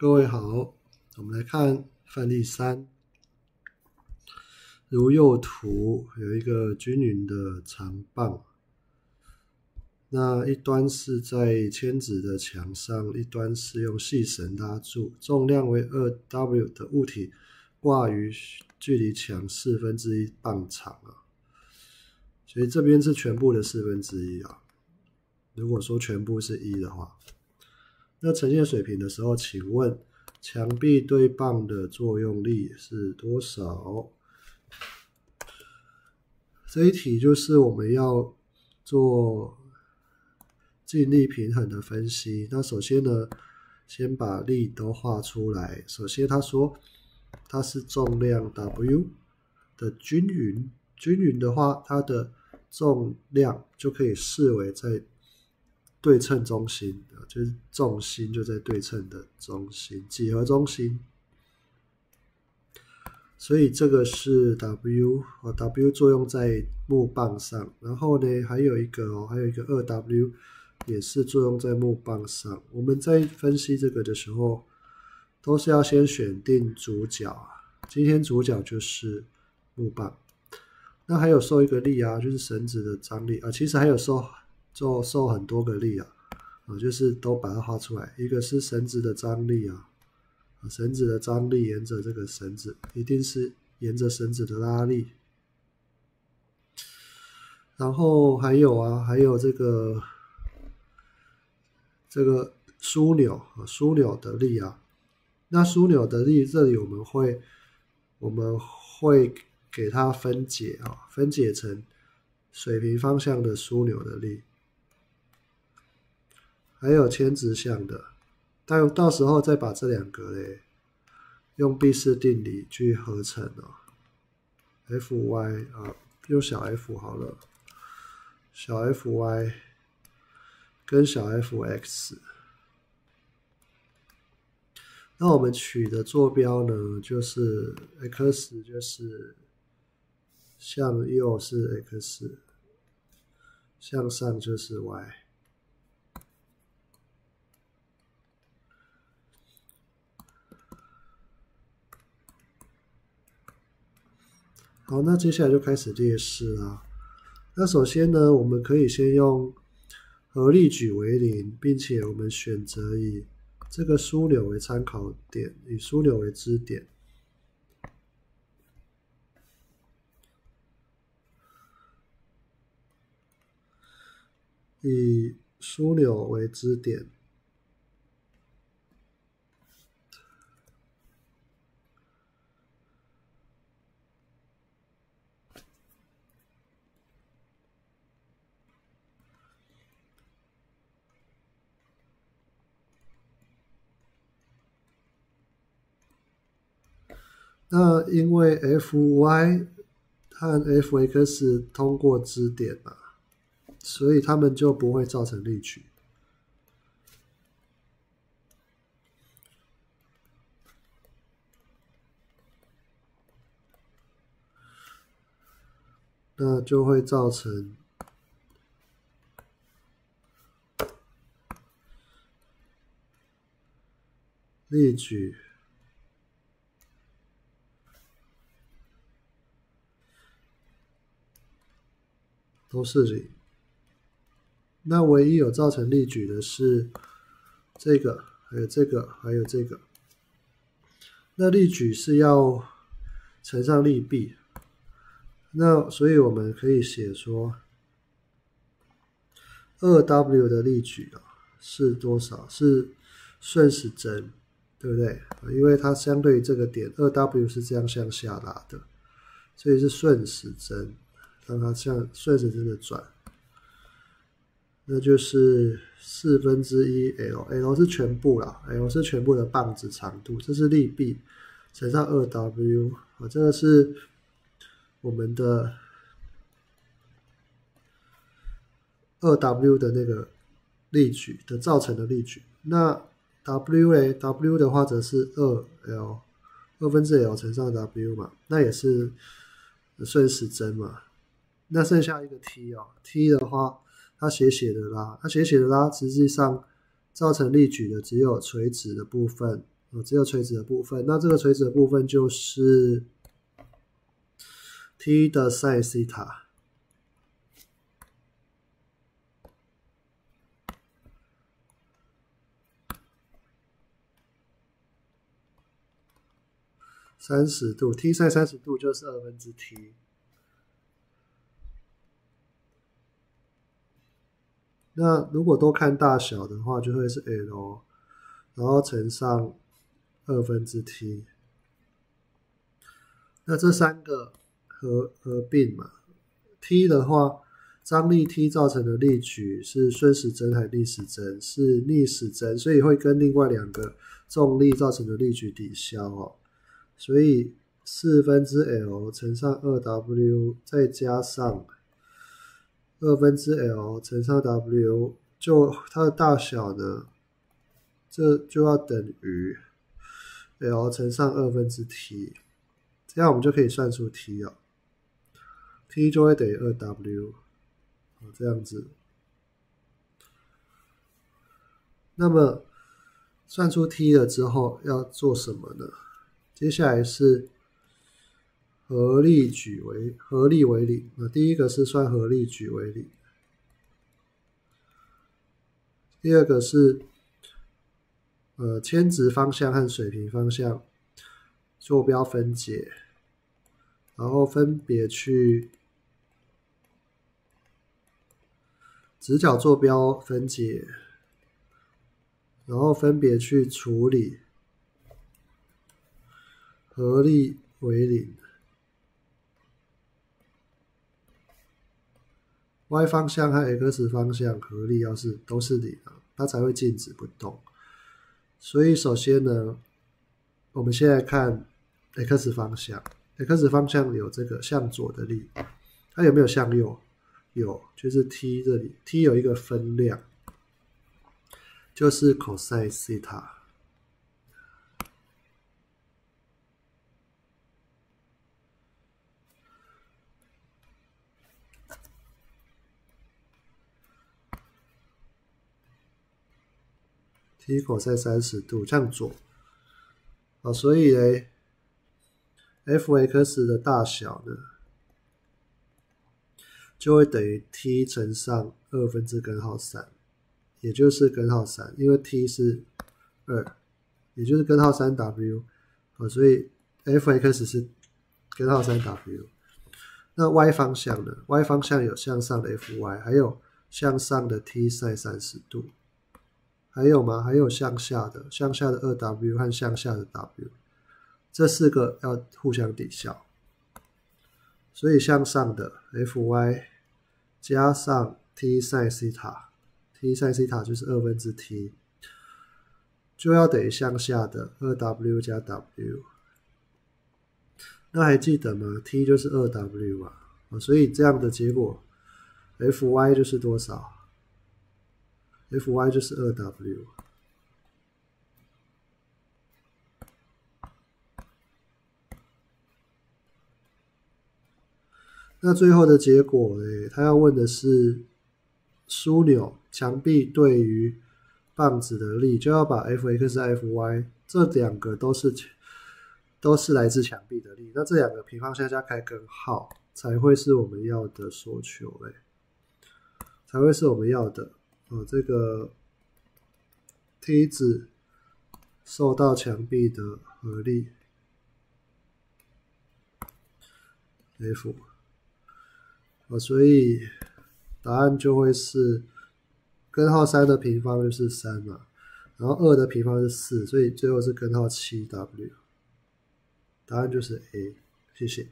各位好，我们来看范例三。如右图有一个均匀的长棒，那一端是在铅纸的墙上，一端是用细绳拉住，重量为二 W 的物体挂于距离墙四分之一棒长啊。所以这边是全部的四分之一啊。如果说全部是一的话。那呈现水平的时候，请问墙壁对棒的作用力是多少？这一题就是我们要做静力平衡的分析。那首先呢，先把力都画出来。首先他说它是重量 W 的均匀，均匀的话，它的重量就可以视为在。对称中心啊，就是重心就在对称的中心，几何中心。所以这个是 W 哦，W 作用在木棒上，然后呢还有一个哦，还有一个二 W 也是作用在木棒上。我们在分析这个的时候，都是要先选定主角啊。今天主角就是木棒，那还有受一个力啊，就是绳子的张力啊，其实还有受。受受很多个力啊，啊，就是都把它画出来。一个是绳子的张力啊，绳子的张力沿着这个绳子，一定是沿着绳子的拉力。然后还有啊，还有这个这个枢纽啊，枢纽的力啊。那枢纽的力，这里我们会我们会给它分解啊，分解成水平方向的枢纽的力。还有铅直向的，但到时候再把这两个嘞，用毕氏定理去合成哦。F y 啊，用小 f 好了，小 f y 跟小 f x。那我们取的坐标呢，就是 x 就是向右是 x，向上就是 y。好，那接下来就开始列式啦。那首先呢，我们可以先用合力矩为零，并且我们选择以这个枢纽为参考点，以枢纽为支点，以枢纽为支点。那因为 F Y 和 F X 通过支点嘛，所以它们就不会造成力矩。那就会造成力矩。都是零。那唯一有造成力矩的是这个，还有这个，还有这个。那力矩是要乘上力臂。那所以我们可以写说，二 W 的力矩啊是多少？是顺时针，对不对？因为它相对于这个点，二 W 是这样向下拉的，所以是顺时针。让它像顺时针的转，那就是四分之一 L，L 是全部啦，L 是全部的棒子长度，这是力臂乘上二 W 啊，这个是我们的二 W 的那个力矩的造成的力矩。那 W 诶 w 的话则是二 L，二分之 L 乘上 W 嘛，那也是顺时针嘛。那剩下一个 T 哦，T 的话，它斜斜的拉，它斜斜的拉，实际上造成力矩的只有垂直的部分哦，只有垂直的部分。那这个垂直的部分就是 t 的 sin 西塔。三十度，t 赛三十度就是二分之 t。那如果都看大小的话，就会是 l，然后乘上二分之 t。那这三个合合并嘛，t 的话，张力 t 造成的力矩是顺时针还是逆时针？是逆时针，所以会跟另外两个重力造成的力矩抵消哦。所以四分之 l 乘上二 w 再加上二分之 l 乘上 w，就它的大小呢，这就要等于 l 乘上二分之 t，这样我们就可以算出 t 了，t 就会等于二 w，这样子。那么算出 t 了之后要做什么呢？接下来是合力矩为合力为零，那第一个是算合力矩为零，第二个是呃铅直方向和水平方向坐标分解，然后分别去直角坐标分解，然后分别去处理。合力为零，y 方向和 x 方向合力要是都是零啊，它才会静止不动。所以首先呢，我们现在看 x 方向，x 方向有这个向左的力，它有没有向右？有，就是 t 这里，t 有一个分量，就是 cos 西塔。T 口在三十度向左，啊，所以呢，f(x) 的大小呢，就会等于 t 乘上二分之根号三，也就是根号三，因为 t 是二，也就是根号三 w，啊，所以 f(x) 是根号三 w。那 y 方向呢？y 方向有向上的 f(y)，还有向上的 t sin 三十度。还有吗？还有向下的，向下的二 w 和向下的 w，这四个要互相抵消。所以向上的 Fy 加上 t sin 西塔，t sin 西塔就是二分之 t，就要等于向下的二 w 加 w。那还记得吗？t 就是二 w，啊，所以这样的结果，Fy 就是多少？Fy 就是二 W，那最后的结果呢？他要问的是枢纽墙壁对于棒子的力，就要把 Fx、Fy 这两个都是都是来自墙壁的力，那这两个平方相加开根号才会是我们要的所求嘞，才会是我们要的。哦，这个梯子受到墙壁的合力 F，啊，所以答案就会是根号三的平方就是三嘛，然后二的平方是四，所以最后是根号七 W，答案就是 A，谢谢。